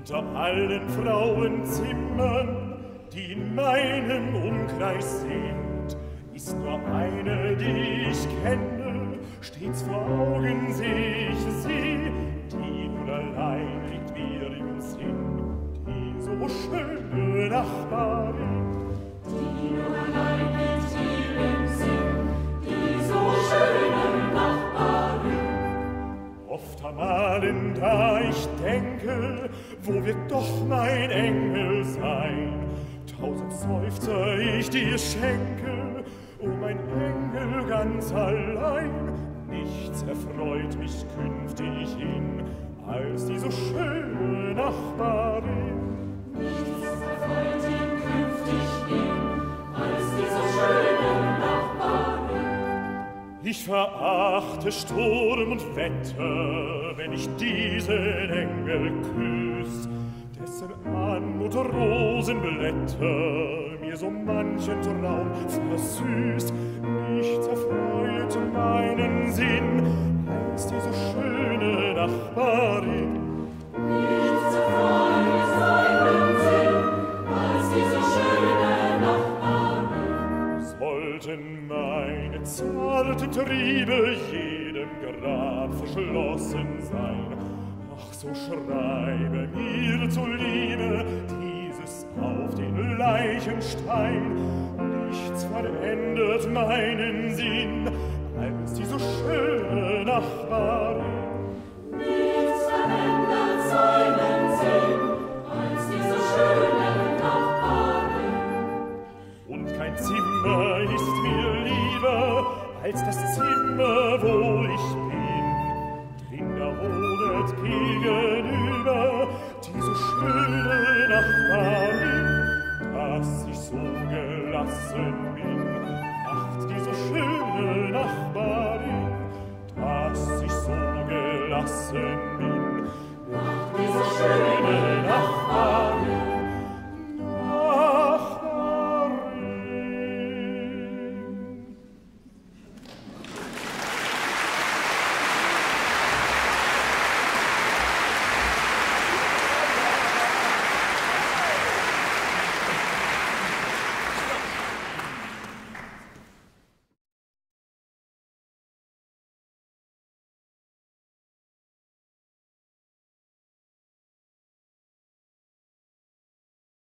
Unter allen Frauenzimmern, die in meinem Umkreis sind, ist nur eine, die ich kenne, stets vor Augen seh ich sie, die nun allein liegt mir im Sinn, die so schöne Nachbarin. Da ich denke, wo wird doch mein Engel sein? Tausend Seufzer ich dir schenke, o mein Engel ganz allein. Ich verachte Sturm und Wetter, wenn ich diesen Engel küss, dessen Anmut Rosenblätter mir so manchen Traum versüßt. Nichts erfreut meinen Sinn als diese schöne Nachbarin. Nichts erfreut seinen Sinn als diese schöne Nachbarin. Sollten man zarten Triebe jedem Grab verschlossen sein, ach so schreibe mir zuliebe dieses auf den Leichenstein. Nichts verändert meinen Sinn, als die so schöne Nachbarin. als das Zimmer, wo ich bin. Drin wohnet gegenüber diese schöne Nachbarin, dass ich so gelassen bin. Ach, diese schöne Nachbarin, dass ich so gelassen bin.